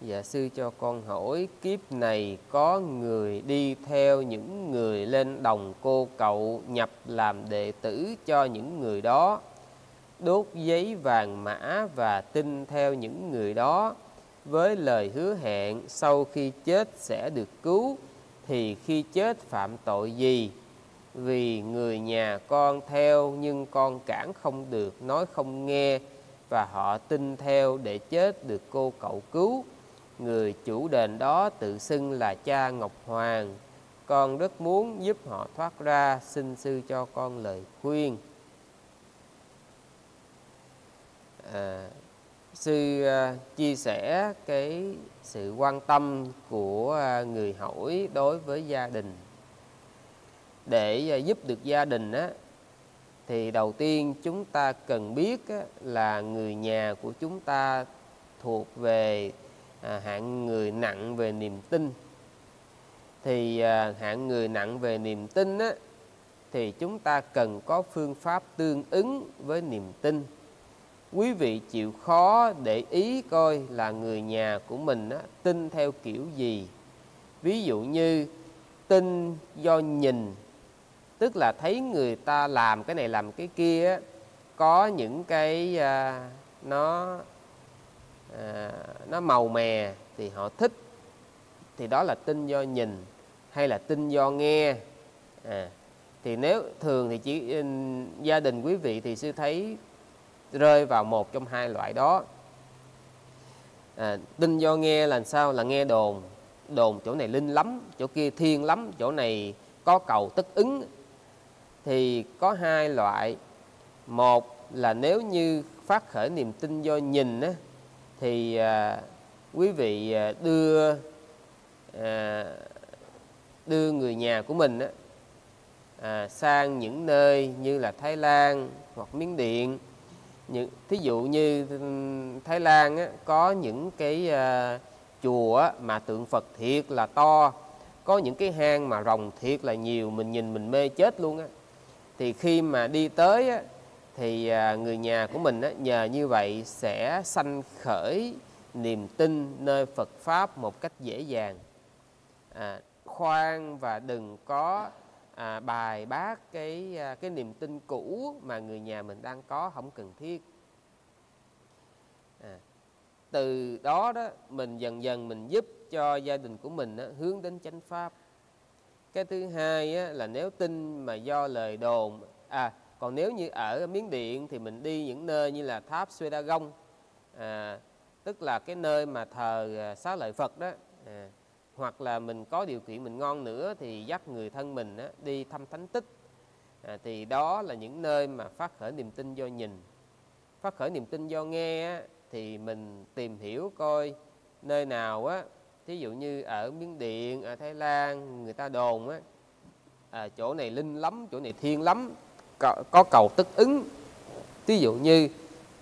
Dạ sư cho con hỏi, kiếp này có người đi theo những người lên đồng cô cậu nhập làm đệ tử cho những người đó. Đốt giấy vàng mã và tin theo những người đó. Với lời hứa hẹn, sau khi chết sẽ được cứu, thì khi chết phạm tội gì? Vì người nhà con theo, nhưng con cản không được, nói không nghe, và họ tin theo để chết được cô cậu cứu người chủ đền đó tự xưng là cha Ngọc Hoàng. Con rất muốn giúp họ thoát ra xin sư cho con lời khuyên. À, sư à, chia sẻ cái sự quan tâm của à, người hỏi đối với gia đình. Để à, giúp được gia đình á thì đầu tiên chúng ta cần biết á, là người nhà của chúng ta thuộc về à, hạng người nặng về niềm tin. Thì à, hạng người nặng về niềm tin á, thì chúng ta cần có phương pháp tương ứng với niềm tin. Quý vị chịu khó để ý coi là người nhà của mình á, tin theo kiểu gì. Ví dụ như tin do nhìn tức là thấy người ta làm cái này làm cái kia á, có những cái à, nó à, nó màu mè thì họ thích. Thì đó là tin do nhìn hay là tin do nghe? À, thì nếu thường thì chỉ ừ, gia đình quý vị thì sư thấy rơi vào một trong hai loại đó. À, tin do nghe là sao? Là nghe đồn. Đồn chỗ này linh lắm chỗ kia thiên lắm chỗ này có cầu tất ứng. Thì có hai loại. Một là nếu như phát khởi niềm tin do nhìn á, thì à, quý vị à, đưa à, đưa người nhà của mình á, à, sang những nơi như là Thái Lan hoặc Miến Điện. Những thí dụ như Thái Lan á, có những cái à, chùa mà tượng Phật thiệt là to có những cái hang mà rồng thiệt là nhiều mình nhìn mình mê chết luôn á. Thì khi mà đi tới á, thì à, người nhà của mình á, nhờ như vậy sẽ sanh khởi niềm tin nơi Phật pháp một cách dễ dàng. À, khoan và đừng có à, bài bác cái à, cái niềm tin cũ mà người nhà mình đang có không cần thiết. À, từ đó đó mình dần dần mình giúp cho gia đình của mình á, hướng đến chánh pháp. Cái thứ hai á, là nếu tin mà do lời đồn à còn nếu như ở miến điện thì mình đi những nơi như là tháp Suedagong à, tức là cái nơi mà thờ à, xá lợi Phật đó à, hoặc là mình có điều kiện mình ngon nữa thì dắt người thân mình á, đi thăm thánh tích. À, thì đó là những nơi mà phát khởi niềm tin do nhìn. Phát khởi niềm tin do nghe á, thì mình tìm hiểu coi nơi nào á thí dụ như ở miến điện ở thái lan người ta đồn á à, chỗ này linh lắm chỗ này thiên lắm có, cầu tức ứng. Ví dụ như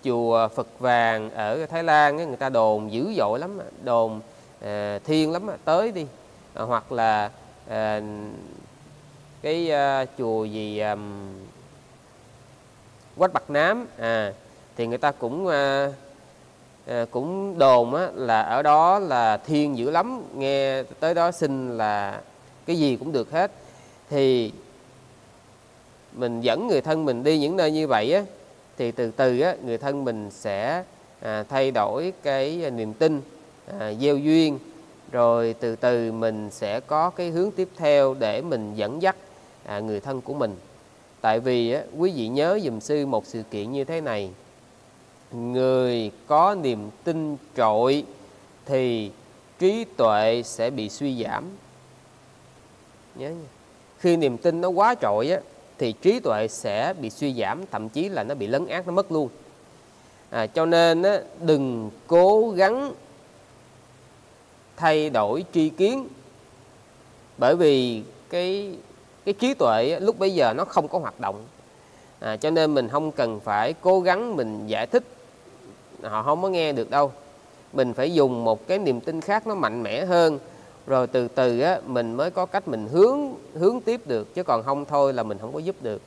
chùa Phật vàng ở Thái Lan người ta đồn dữ dội lắm đồn à, thiên lắm tới đi. À, hoặc là à, cái à, chùa gì à, Quách Bạc Nám à thì người ta cũng à, à, cũng đồn á, là ở đó là thiên dữ lắm nghe tới đó xin là cái gì cũng được hết. Thì mình dẫn người thân mình đi những nơi như vậy á, thì từ từ á, người thân mình sẽ à, thay đổi cái à, niềm tin à, gieo duyên. Rồi từ từ mình sẽ có cái hướng tiếp theo để mình dẫn dắt à, người thân của mình. Tại vì á, quý vị nhớ dùm sư một sự kiện như thế này. Người có niềm tin trội thì trí tuệ sẽ bị suy giảm. Nhớ nha. khi niềm tin nó quá trội á thì trí tuệ sẽ bị suy giảm thậm chí là nó bị lấn át nó mất luôn. À, cho nên á, đừng cố gắng thay đổi tri kiến. Bởi vì cái cái trí tuệ á, lúc bây giờ nó không có hoạt động. À, cho nên mình không cần phải cố gắng mình giải thích. Họ không có nghe được đâu. Mình phải dùng một cái niềm tin khác nó mạnh mẽ hơn rồi từ từ á, mình mới có cách mình hướng hướng tiếp được, chứ còn không thôi là mình không có giúp được.